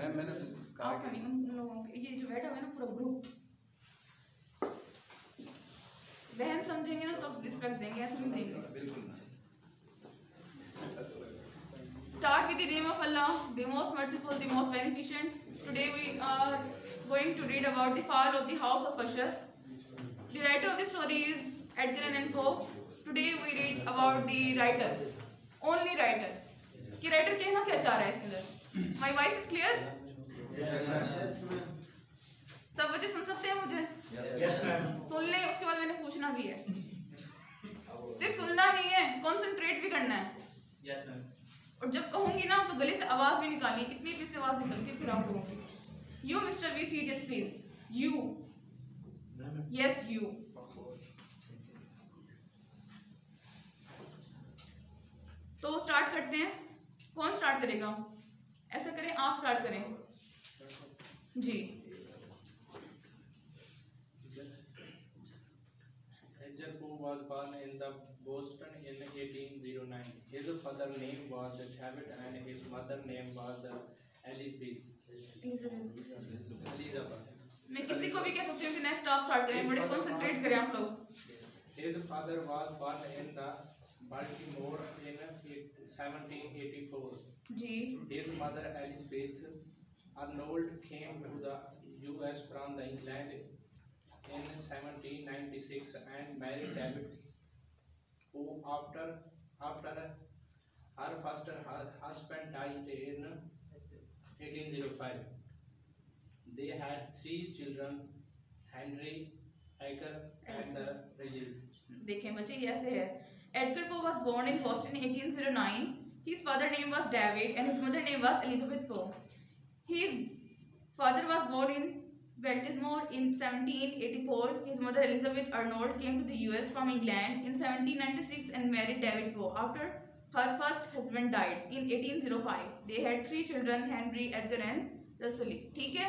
Ma'am मैंने तो कहा कि ये जो बैठा है ना पूरा ग्रुप बहन समझेंगे ना तब रिस्पेक्ट देंगे ऐसे नहीं देंगे। बिल्कुल start with the name of Allah the most merciful the most beneficent today we are going to read about the fall of the house of Usher the writer of the story is Edgar Allan Poe today we read about the writer only writer कि writer कहना क्या चाह रहा है इसके अंदर? My voice is clear. Yes ma'am सब बच्चे सुन सकते हैं मुझे? सुन लें उसके बाद मैंने पूछना भी है। सिर्फ़ सुनना नहीं है कॉन्सेंट्रेट भी करना है। और जब कहूँगी ना तो गले से आवाज़ भी निकालनी इतनी इतनी सी आवाज़ निकलती है फिर आप कहूँगी you mister be serious please you yes you तो स्टार्ट करते हैं। कौन स्टार्ट करेगा? ऐसा करें आप स्टार्ट करें। जी Edgar Poe was born in the Boston in 1809. His father name was David and his mother name was Elizabeth. Elizabeth. मैं किसी को भी कह सकती हूँ कि नेक्स्ट आप स्टार्ट करें बड़े कंसंट्रेट करें आप लोग His father was born in the Baltimore in 1784. Ji His mother Elizabeth Arnold came to the U.S. from the England in 1796 and married David who after after her first hu- husband died in 1805. They had three children, Henry, Edgar, and uh, Rachel. देखें बच्चे ये ऐसे है Edgar पो was born in Boston in 1809 his father name was David and his mother name was Elizabeth Poe His father was born in Baltimore in 1784 his mother Elizabeth Arnold came to the US from England in 1796 and married David Poe after her first husband died in 1805 they had three children Henry Edgar and Russell ठीक है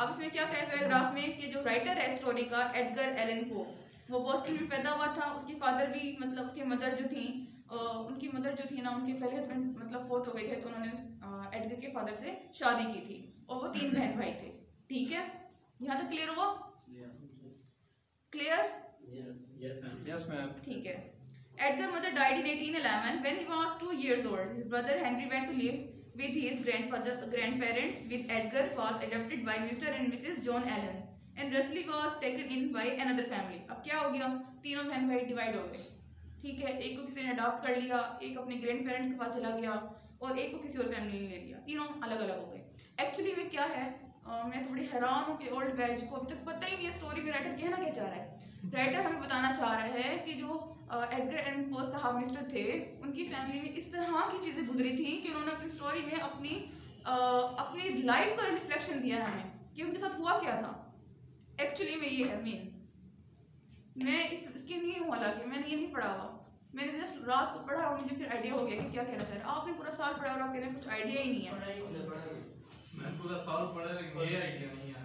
अब इसमें क्या कहा है paragraph में कि जो राइटर है स्टोरी का एडगर एलन पो वो बोस्टन में पैदा हुआ था उसकी फादर भी मतलब उसकी मदर जो थी अ, उनकी मदर जो थी ना उनके पहले हस्बैंड मतलब फोर्थ हो गए थे तो उन्होंने एडगर के फादर से शादी की थी और वो तीन बहन भाई थे। ठीक है? यहाँ तक क्लियर हुआ? क्लियर ठीक है। Edgar mother died in eighteen eleven when he was two years old brother Henry went to live with his grandfather grandparents with Edgar was adopted by mister and missus John Allan and Rosalie was taken in by another family अब क्या हो गया? तीनों बहन भाई divide हो गए। ठीक है एक को किसी ने अडॉप्ट कर लिया एक अपने ग्रैंड पेरेंट्स के पास चला गया और एक को किसी और फैमिली ने ले लिया। तीनों अलग अलग हो गए। एक्चुअली में क्या है अ, मैं थोड़ी हैरान हूँ कि ओल्ड बैच को अभी तक पता ही नहीं है स्टोरी में राइटर कहना क्या चाह रहा है। राइटर हमें बताना चाह रहा है कि जो एडगर एंड पोस्ट साहब मिस्टर थे उनकी फैमिली में इस तरह की चीज़ें गुजरी थी कि उन्होंने अपनी स्टोरी में अपनी अ, अपनी लाइफ का रिफ्लेक्शन दिया है हमें कि उनके साथ हुआ क्या था। एक्चुअली में ये है मेन मैं इस इसकी नहीं हूँ हालाँकि मैंने ये नहीं पढ़ा हुआ। मैंने जस्ट रात को पढ़ा और मुझे फिर आइडिया हो गया कि क्या कहना चाह रहे हैं। आपने पूरा साल पढ़ा और आप कह रहे हैं कुछ आइडिया ही नहीं है। मैं पूरा साल पढ़ा लेकिन ये आइडिया नहीं है।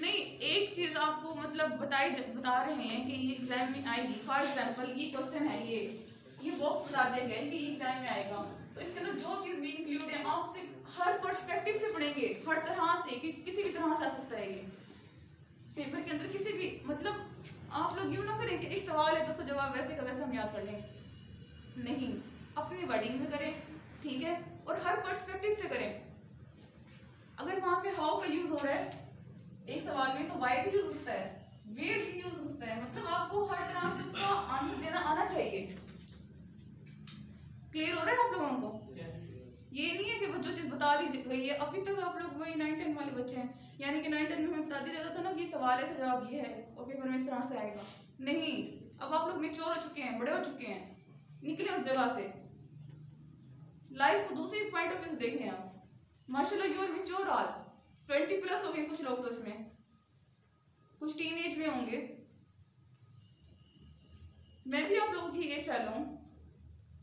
नहीं एक चीज़ आपको मतलब बताई बता रहे हैं कि ये एग्ज़ाम में आएगी। फॉर एग्ज़ाम्पल ये क्वेश्चन है ये। ये बॉक्स बता दिया गया है कि एग्ज़ाम में आएगा। तो इसके अंदर जो चीज़ भी इंक्लूड है आप उसे हर पर्सपेक्टिव से पढ़ेंगे। हर तरह से कि किसी भी तरह से आ सकता है ये। पेपर के अंदर किसी भी मतलब आप लोग यूँ ना करें कि एक सवाल है तो उसका जवाब वैसे का वैसे हम याद कर लें। नहीं, अपनी वर्डिंग में करें, ठीक है? और हर पर्सपेक्टिव से करें। अगर वहाँ पे हाउ का यूज़ हो रहा है, एक सवाल में तो वाई भी यूज़ होता है वेयर भी यूज़ होता है। मतलब आपको हर तरह से उसका आंसर देना आना चाहिए। क्लियर हो रहा है आप लोगों कि? दी गई है अभी तक आप लोग वही नाइन टेन वाले बच्चे हैं। यानी कि नाइन टेन में हमें बता दिया जाता था ना कि सवाल है जवाब ये है, और पेपर में इस तरह से आएगा। नहीं, अब आप लोग मेच्योर हो चुके हैं, बड़े हो चुके हैं। निकले उस जगह से। लाइफ को दूसरी पॉइंट ऑफ़ व्यू देखें आप। माशाल्लाह you are mature all twenty plus हो गए कुछ लोग तो इसमें। कुछ टीन एज में होंगे। मैं भी आप लोगों की एज फैला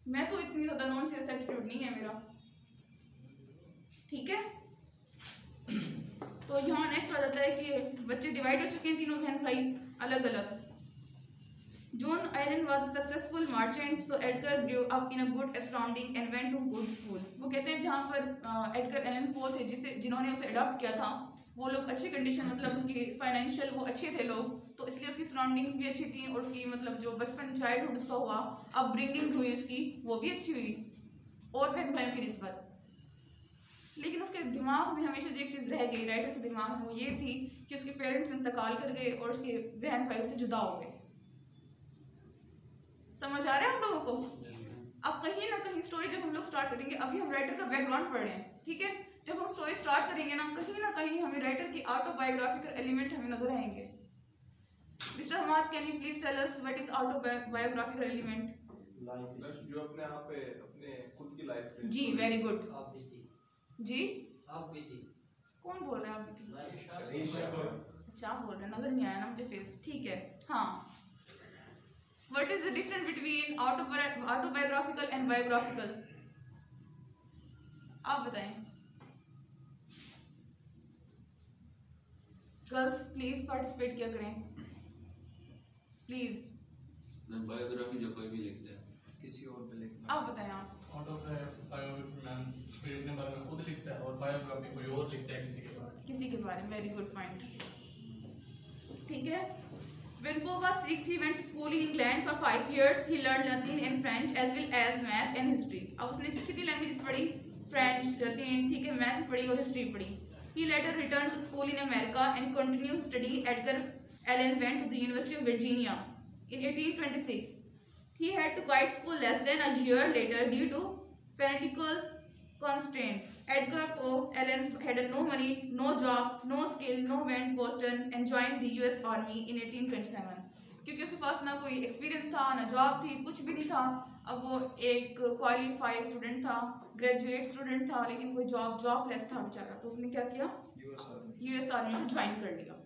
मैं तो इतनी ज़्यादा नॉन सीरियस एटीट्यूड नहीं है मेरा। यहाँ नेक्स्ट आ जाता है बच्चे डिवाइड हो चुके हैं तीनों बहन भाई अलग अलग John Allen was a successful merchant, so Edgar grew up in a good surrounding and went to good school. वो कहते हैं जहाँ पर एडगर एलन पो थे जिसे जिन्होंने उसे अडॉप्ट किया था वो लोग अच्छी कंडीशन मतलब उनकी फाइनेंशियल वो अच्छे थे लोग तो इसलिए उसकी सराउंडिंग्स भी अच्छी थी और उसकी मतलब जो बचपन चाइल्डहुड उसका हुआ अब ब्रिंगिंग हुई उसकी वो भी अच्छी हुई। और बहन भाइयों की रिश्वत। लेकिन उसके दिमाग में हमेशा जो एक चीज़ रह गई राइटर के दिमाग में वो ये थी कि उसके पेरेंट्स इंतकाल कर गए और उसके बहन भाई से जुदा हो गए। समझ आ रहा है हम लोगों को? अब कहीं ना कहीं स्टोरी जब हम लोग स्टार्ट करेंगे अभी हम राइटर का बैकग्राउंड पढ़ रहे हैं ठीक है? जब हम स्टोरी स्टार्ट करेंगे ना कहीं ना कहीं हमें राइटर की ऑटोबायोग्राफिकल एलिमेंट हमें नज़र आएँगे। Mister Hammad can you please tell us what is autobiographical element बस जो अपने आप पे अपने खुद की लाइफ पे। जी वेरी गुड आप जी? आप भी कौन बोल रहे हैं आप भी? अच्छा आप बोल रहे हैं नज़र नहीं आया ना मुझे फेस ठीक है। हाँ। Is the difference between autobi- autobiographical and biographical? आप बताएँ। गर्ल्स प्लीज़ पार्टिसिपेट क्या करें? प्लीज़ बायोग्राफी जो कोई भी लिखता है किसी और पे लिखना। आप बताएँ आप। ऑटोबायोग्राफी मैम कोई अपने बारे में खुद लिखता है और बायोग्राफी कोई और लिखता है किसी के बारे में किसी के बारे में वेरी गुड पॉइंट ठीक है When Poe was six, he went to school in England for five years. He learned Latin and French as well as math and history. अब उसने कितनी लैंग्वेजेस पढ़ी फ्रेंच लैटिन ठीक है मैथ पढ़ी और हिस्ट्री पढ़ी He later returned to school in America and continued study. Edgar Allen went to the University of Virginia in 1826. He had to quit school less than a year later due to fanatical constraints. Edgar Poe Allen had no money, no job, no skill, no went Boston and joined the US Army in 1827. क्योंकि उसके पास ना कोई experience था ना job थी कुछ भी नहीं था अब वो एक क्वालिफाइड स्टूडेंट था ग्रेजुएट स्टूडेंट था लेकिन कोई जॉब जॉबलेस था बेचारा तो उसने क्या किया यूएस आर्मी यूएस आर्मी को ज्वाइन कर लिया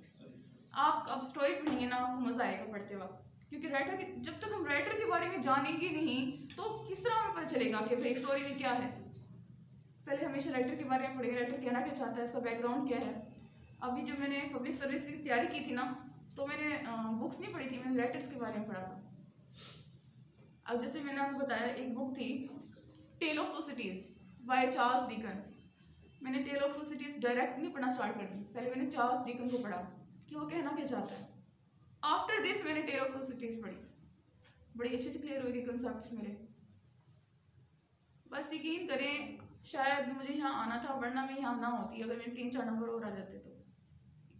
आप अब स्टोरी पढ़ेंगे ना आपको मज़ा आएगा पढ़ते वक्त क्योंकि राइटर की, जब तक हम राइटर के बारे में जानेंगे नहीं तो किस तरह हमें पता चलेगा कि भाई स्टोरी में क्या है? पहले हमेशा राइटर के बारे में पढ़ेंगे राइटर कहना क्या चाहता है इसका बैकग्राउंड क्या है? अभी जो मैंने पब्लिक सर्विस की तैयारी की थी ना तो मैंने बुक्स नहीं पढ़ी थी, मैंने राइटर्स के बारे में पढ़ा था। अब जैसे मैंने आपको बताया, एक बुक थी tale of two cities by Charles Dickens मैंने tale of two cities direct नहीं पढ़ना स्टार्ट कर दी, पहले मैंने चार्ल्स डीकन को पढ़ा कि वो कहना क्या चाहता है। आफ्टर दिस मैंने टेल ऑफ़ सिटीज़ पढ़ी। बड़ी अच्छे से क्लियर होगी कंसेप्ट मेरे। बस यकीन करें, शायद मुझे यहाँ आना था, वरना मैं यहाँ ना होती, अगर मेरे तीन चार नंबर और आ जाते तो।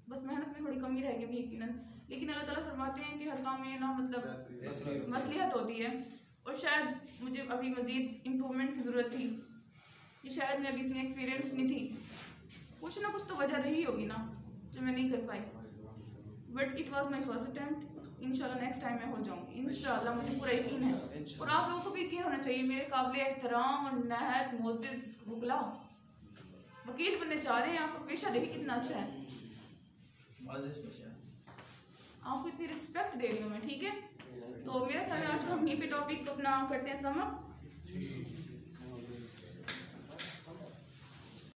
बस मेहनत में थोड़ी कमी रह गई यकीन लेकिन अल्लाह ताला फरमाते हैं कि हर काम में ना मतलब मसलियत होती है। और शायद मुझे अभी मज़ीद इम्प्रूवमेंट की ज़रूरत थी। कि शायद मैं अभी इतनी एक्सपीरियंस नहीं थी। कुछ ना कुछ तो वजह रही होगी ना, जो मैं नहीं कर पाई। But it was my first attempt इंशाल्लाह नेक्स्ट टाइम मैं हो जाऊँगी. इंशाल्लाह मुझे पूरा यकीन है. और आप लोगों को भी यकीन होना चाहिए मेरे काबिल एहतराम और नहायत मोजिज बुगला. वकील बनने चाह रहे हैं आपको पेशा देखिए कितना अच्छा है. आपको इतनी रिस्पेक्ट दे रही हूँ मैं ठीक है? तो मेरा ख्याल है आज को हम यहीं पे टॉपिक अपना करते हैं समाप्त.